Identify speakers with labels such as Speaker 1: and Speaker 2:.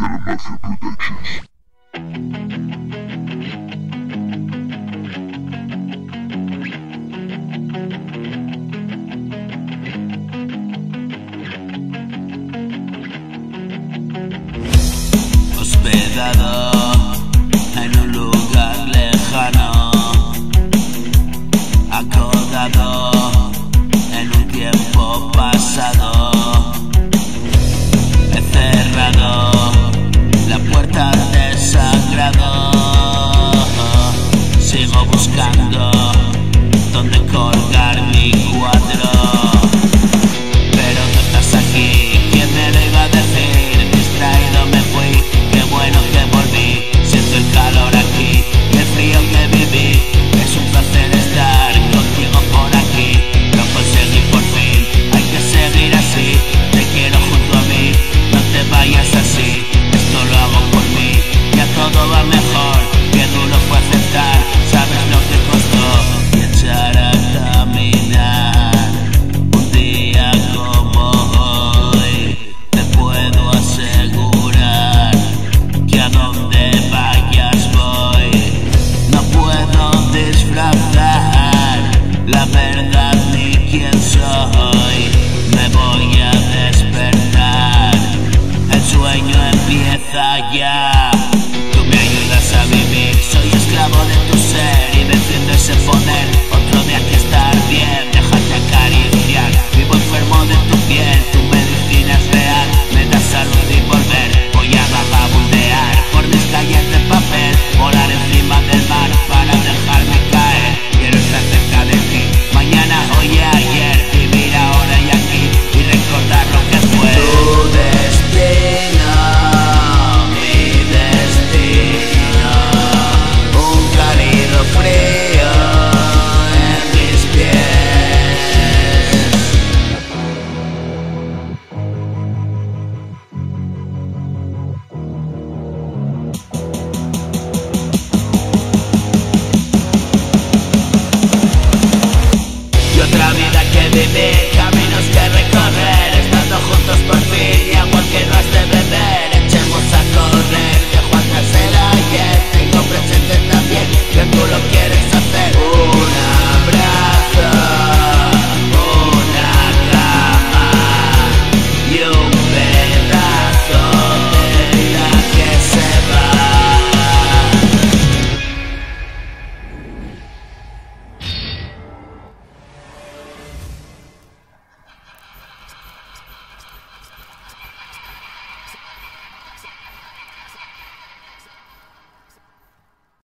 Speaker 1: Mafia Productions.
Speaker 2: Hospedado en un lugar lejano, acordado. hoy me voy a despertar. El sueño empieza ya. Tú me ayudas a vivir, soy esclavo de tu ser y defiendo ese poder.